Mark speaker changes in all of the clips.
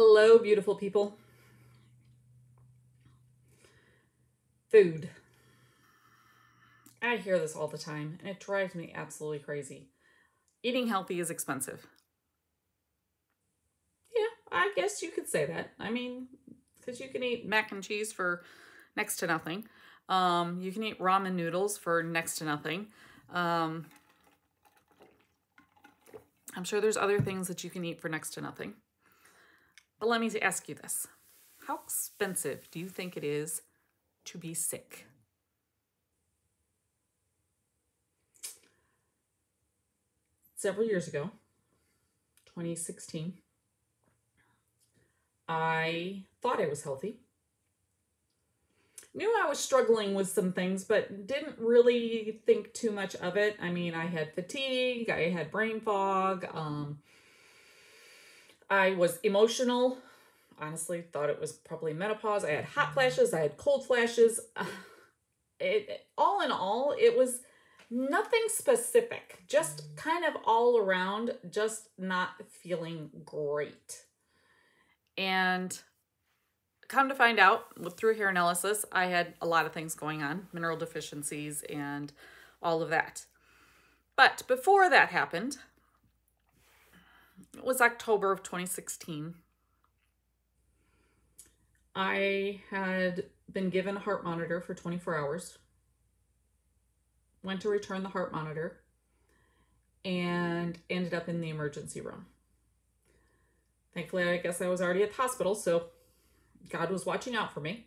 Speaker 1: Hello, beautiful people. Food. I hear this all the time, and it drives me absolutely crazy. Eating healthy is expensive. Yeah, I guess you could say that. I mean, because you can eat mac and cheese for next to nothing. Um, you can eat ramen noodles for next to nothing. Um, I'm sure there's other things that you can eat for next to nothing. But let me ask you this. How expensive do you think it is to be sick? Several years ago, 2016, I thought I was healthy. Knew I was struggling with some things, but didn't really think too much of it. I mean, I had fatigue, I had brain fog, um, I was emotional. Honestly, thought it was probably menopause. I had hot flashes, I had cold flashes. It, all in all, it was nothing specific, just kind of all around, just not feeling great. And come to find out, through hair analysis, I had a lot of things going on, mineral deficiencies and all of that. But before that happened, it was October of 2016. I had been given a heart monitor for 24 hours. Went to return the heart monitor and ended up in the emergency room. Thankfully, I guess I was already at the hospital, so God was watching out for me.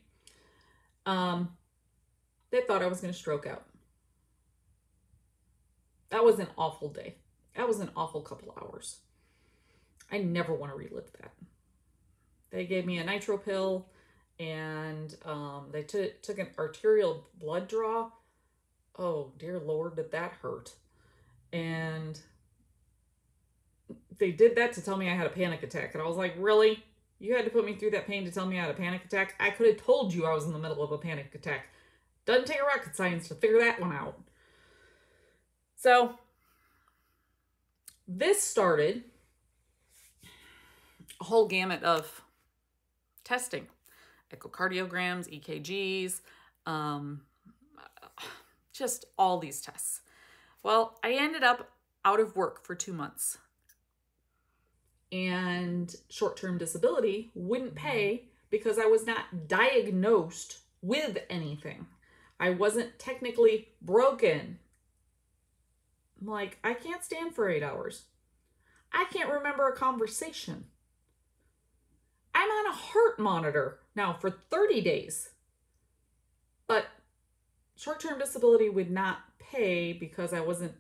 Speaker 1: Um, they thought I was going to stroke out. That was an awful day. That was an awful couple hours. I never want to relive that. They gave me a nitro pill and um, they t- took an arterial blood draw. Oh, dear Lord, did that hurt. And they did that to tell me I had a panic attack. And I was like, really? You had to put me through that pain to tell me I had a panic attack? I could have told you I was in the middle of a panic attack. Doesn't take rocket science to figure that one out. So, this started whole gamut of testing echocardiograms, EKGs, um, just all these tests. Well, I ended up out of work for two months. And short term disability wouldn't pay because I was not diagnosed with anything. I wasn't technically broken. I'm like, I can't stand for eight hours. I can't remember a conversation. I'm on a heart monitor now for 30 days. But short term disability would not pay because I wasn't,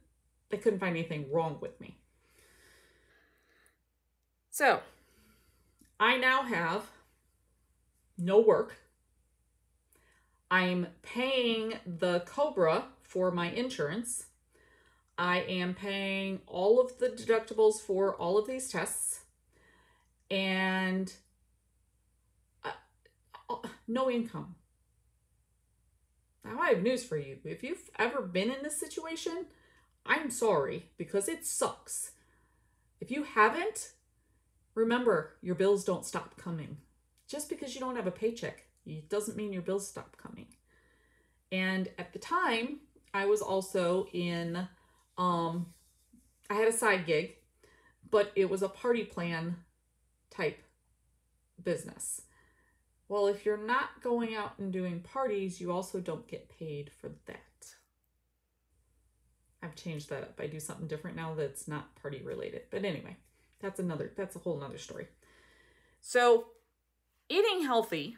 Speaker 1: they couldn't find anything wrong with me. So I now have no work. I'm paying the Cobra for my insurance. I am paying all of the deductibles for all of these tests. And no income. Now, I have news for you. If you've ever been in this situation, I'm sorry because it sucks. If you haven't, remember your bills don't stop coming. Just because you don't have a paycheck, it doesn't mean your bills stop coming. And at the time, I was also in, um, I had a side gig, but it was a party plan type business. Well, if you're not going out and doing parties, you also don't get paid for that. I've changed that up. I do something different now that's not party related. But anyway, that's another that's a whole nother story. So eating healthy,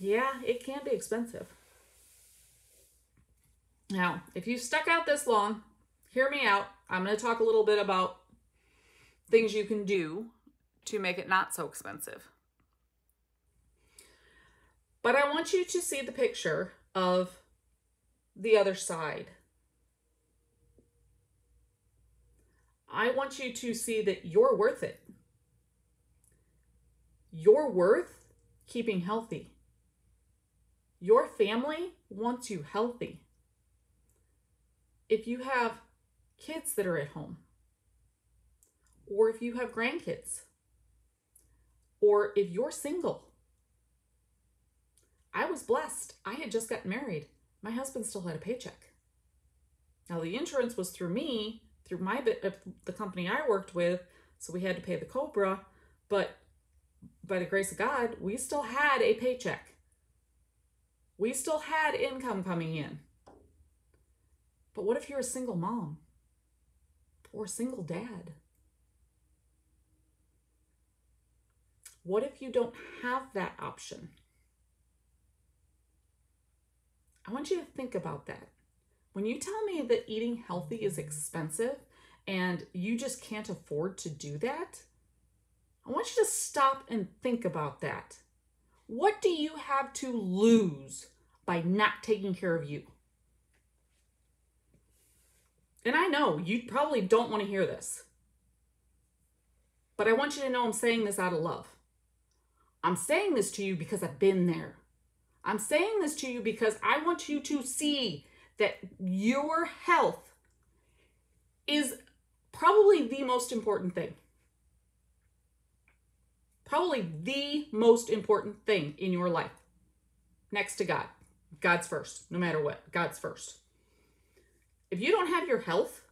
Speaker 1: yeah, it can be expensive. Now, if you stuck out this long, hear me out. I'm going to talk a little bit about things you can do to make it not so expensive. But I want you to see the picture of the other side. I want you to see that you're worth it. You're worth keeping healthy. Your family wants you healthy. If you have kids that are at home, or if you have grandkids, or if you're single. I was blessed. I had just gotten married. My husband still had a paycheck. Now, the insurance was through me, through my bit of the company I worked with, so we had to pay the Cobra, but by the grace of God, we still had a paycheck. We still had income coming in. But what if you're a single mom or a single dad? What if you don't have that option? I want you to think about that. When you tell me that eating healthy is expensive and you just can't afford to do that, I want you to stop and think about that. What do you have to lose by not taking care of you? And I know you probably don't want to hear this, but I want you to know I'm saying this out of love. I'm saying this to you because I've been there. I'm saying this to you because I want you to see that your health is probably the most important thing. Probably the most important thing in your life next to God. God's first, no matter what. God's first. If you don't have your health,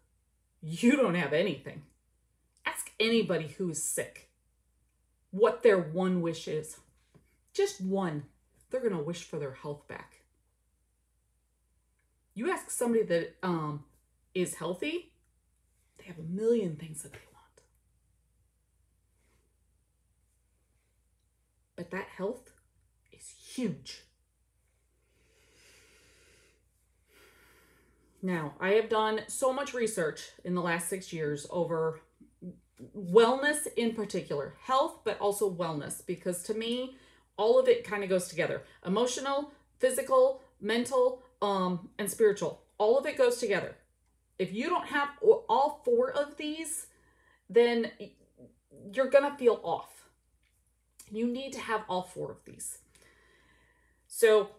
Speaker 1: you don't have anything. Ask anybody who is sick what their one wish is. Just one. They're going to wish for their health back. You ask somebody that um, is healthy, they have a million things that they want. But that health is huge. Now, I have done so much research in the last six years over wellness in particular, health, but also wellness, because to me, all of it kind of goes together emotional, physical, mental, um, and spiritual. All of it goes together. If you don't have all four of these, then you're going to feel off. You need to have all four of these. So,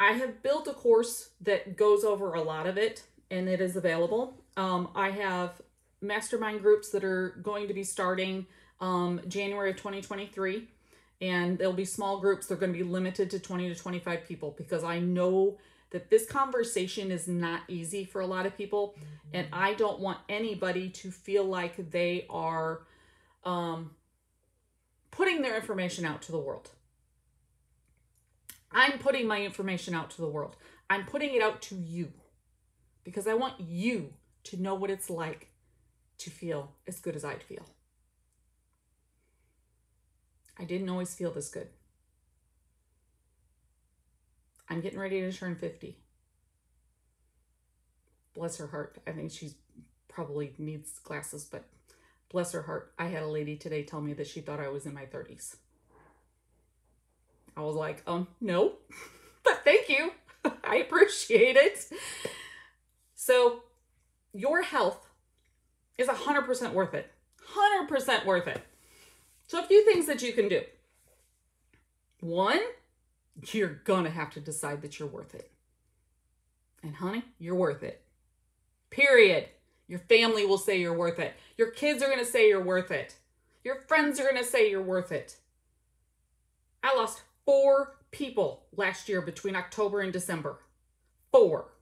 Speaker 1: I have built a course that goes over a lot of it and it is available. Um, I have mastermind groups that are going to be starting um, January of 2023 and there'll be small groups. They're going to be limited to 20 to 25 people because I know that this conversation is not easy for a lot of people. And I don't want anybody to feel like they are um, putting their information out to the world. I'm putting my information out to the world. I'm putting it out to you because I want you to know what it's like to feel as good as I'd feel. I didn't always feel this good. I'm getting ready to turn 50. Bless her heart. I think she's probably needs glasses, but bless her heart. I had a lady today tell me that she thought I was in my 30s. I was like, um, no, but thank you. I appreciate it. So, your health is 100% worth it. 100% worth it. So, a few things that you can do. One, you're going to have to decide that you're worth it. And, honey, you're worth it. Period. Your family will say you're worth it. Your kids are going to say you're worth it. Your friends are going to say you're worth it. I lost four people last year between October and December. Four.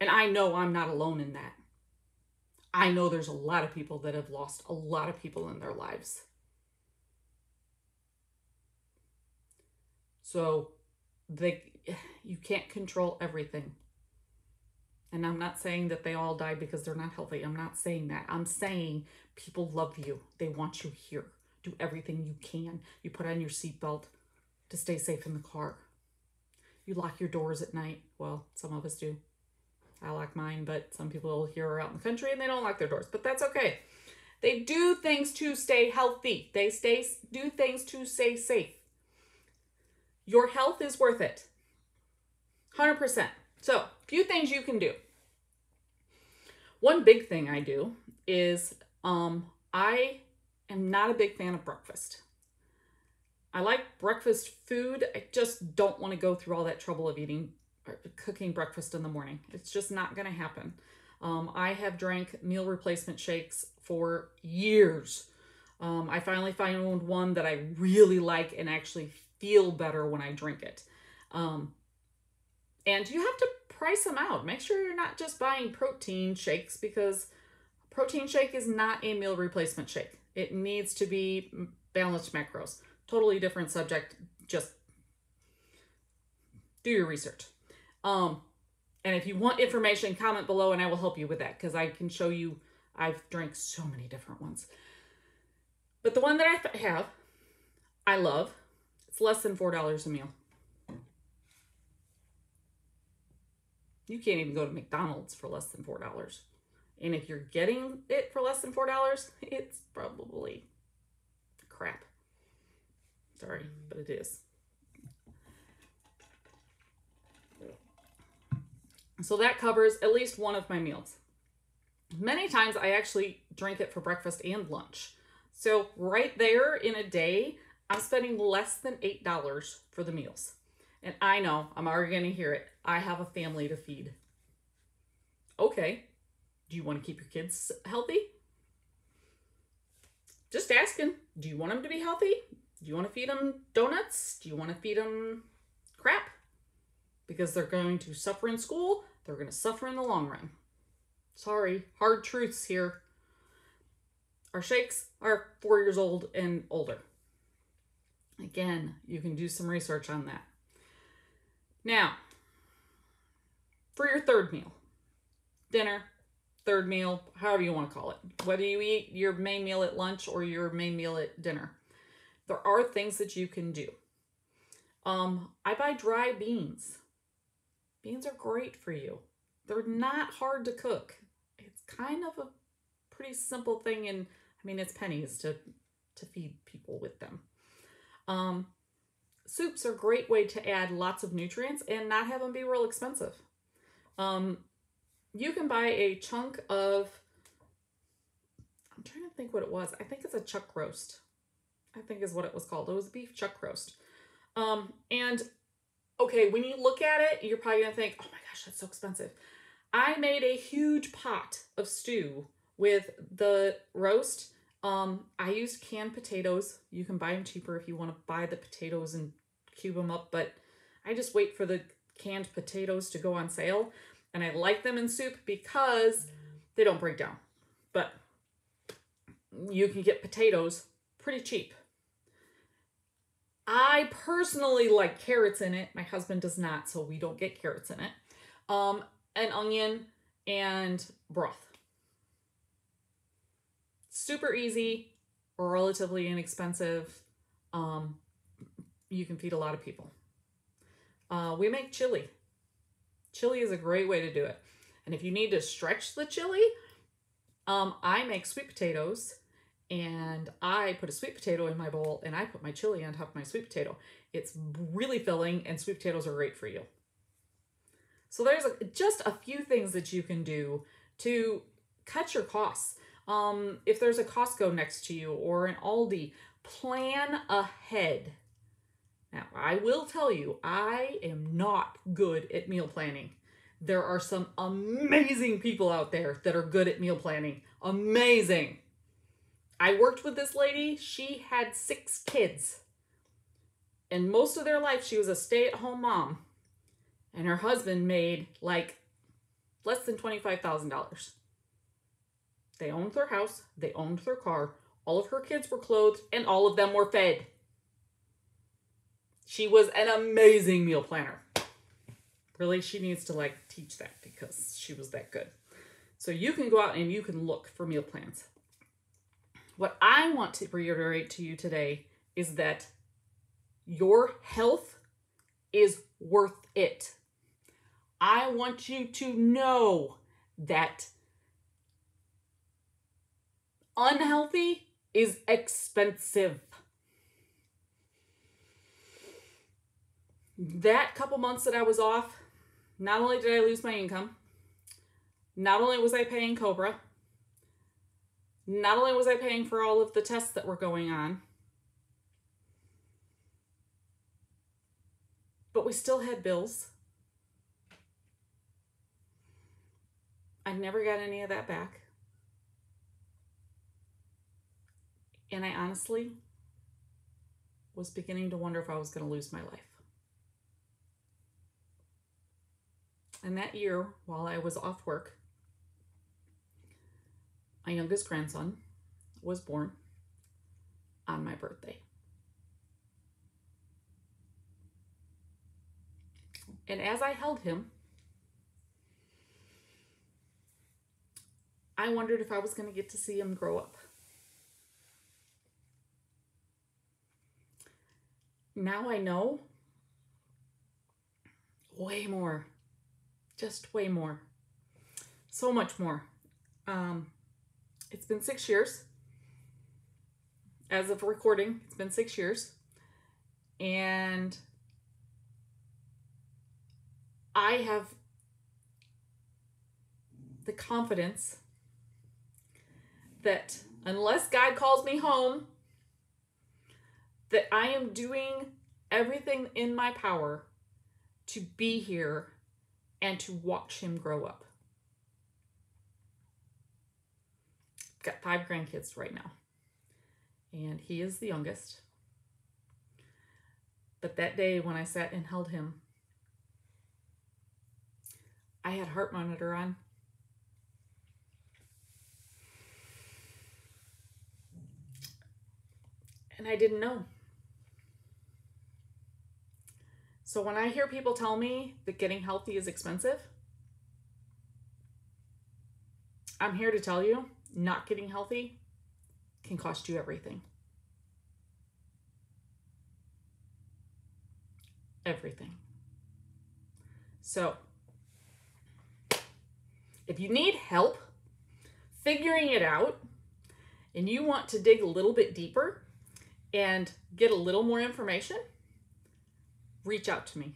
Speaker 1: And I know I'm not alone in that. I know there's a lot of people that have lost a lot of people in their lives. So they you can't control everything. And I'm not saying that they all died because they're not healthy. I'm not saying that. I'm saying people love you. They want you here do everything you can. You put on your seatbelt to stay safe in the car. You lock your doors at night. Well, some of us do. I lock mine, but some people here are out in the country and they don't lock their doors, but that's okay. They do things to stay healthy. They stay do things to stay safe. Your health is worth it. 100%. So, few things you can do. One big thing I do is um I am not a big fan of breakfast. I like breakfast food. I just don't want to go through all that trouble of eating cooking breakfast in the morning. It's just not going to happen. Um, I have drank meal replacement shakes for years. Um, I finally found one that I really like and actually feel better when I drink it. Um, and you have to price them out. Make sure you're not just buying protein shakes because protein shake is not a meal replacement shake. It needs to be balanced macros. Totally different subject. Just do your research. Um, and if you want information, comment below and I will help you with that because I can show you. I've drank so many different ones. But the one that I have, I love. It's less than $4 a meal. You can't even go to McDonald's for less than $4. And if you're getting it for less than $4, it's probably crap. Sorry, but it is. So that covers at least one of my meals. Many times I actually drink it for breakfast and lunch. So right there in a day, I'm spending less than $8 for the meals. And I know, I'm already going to hear it. I have a family to feed. Okay. Do you want to keep your kids healthy? Just asking. Do you want them to be healthy? Do you want to feed them donuts? Do you want to feed them crap? Because they're going to suffer in school, they're going to suffer in the long run. Sorry, hard truths here. Our shakes are four years old and older. Again, you can do some research on that. Now, for your third meal, dinner, third meal, however you want to call it, whether you eat your main meal at lunch or your main meal at dinner, there are things that you can do. Um, I buy dry beans. Beans are great for you. They're not hard to cook. It's kind of a pretty simple thing, and I mean it's pennies to to feed people with them. Um, soups are a great way to add lots of nutrients and not have them be real expensive. Um, you can buy a chunk of, I'm trying to think what it was. I think it's a chuck roast. I think is what it was called. It was beef chuck roast. Um, and okay, when you look at it, you're probably gonna think, oh my gosh, that's so expensive. I made a huge pot of stew with the roast. Um, I used canned potatoes. You can buy them cheaper if you want to buy the potatoes and cube them up, but I just wait for the canned potatoes to go on sale. And I like them in soup because they don't break down. But you can get potatoes pretty cheap. I personally like carrots in it. My husband does not, so we don't get carrots in it. Um, an onion and broth. Super easy, relatively inexpensive. Um, you can feed a lot of people. Uh, we make chili. Chili is a great way to do it. And if you need to stretch the chili, um, I make sweet potatoes and I put a sweet potato in my bowl and I put my chili on top of my sweet potato. It's really filling and sweet potatoes are great for you. So there's just a few things that you can do to cut your costs. Um, if there's a Costco next to you or an Aldi, plan ahead. Now, I will tell you, I am not good at meal planning. There are some amazing people out there that are good at meal planning. Amazing. I worked with this lady. She had six kids. And most of their life, she was a stay at home mom. And her husband made like less than $25,000. They owned their house, they owned their car, all of her kids were clothed, and all of them were fed. She was an amazing meal planner. Really, she needs to like teach that because she was that good. So you can go out and you can look for meal plans. What I want to reiterate to you today is that your health is worth it. I want you to know that unhealthy is expensive. that couple months that I was off, not only did I lose my income, not only was I paying Cobra, not only was I paying for all of the tests that were going on, but we still had bills. I never got any of that back. And I honestly was beginning to wonder if I was going to lose my life. And that year, while I was off work, my youngest grandson was born on my birthday. And as I held him, I wondered if I was going to get to see him grow up. Now I know way more, just way more, so much more. Um, it's been six years. As of recording, it's been six years. And I have the confidence that unless God calls me home, that I am doing everything in my power to be here and to watch him grow up. Got five grandkids right now, and he is the youngest. But that day when I sat and held him, I had heart monitor on. And I didn't know. So when I hear people tell me that getting healthy is expensive, I'm here to tell you not getting healthy can cost you everything. Everything. So, if you need help figuring it out and you want to dig a little bit deeper and get a little more information, reach out to me.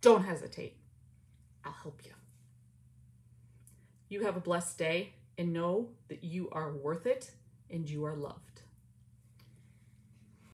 Speaker 1: Don't hesitate. I'll help you. You have a blessed day and know that you are worth it and you are loved.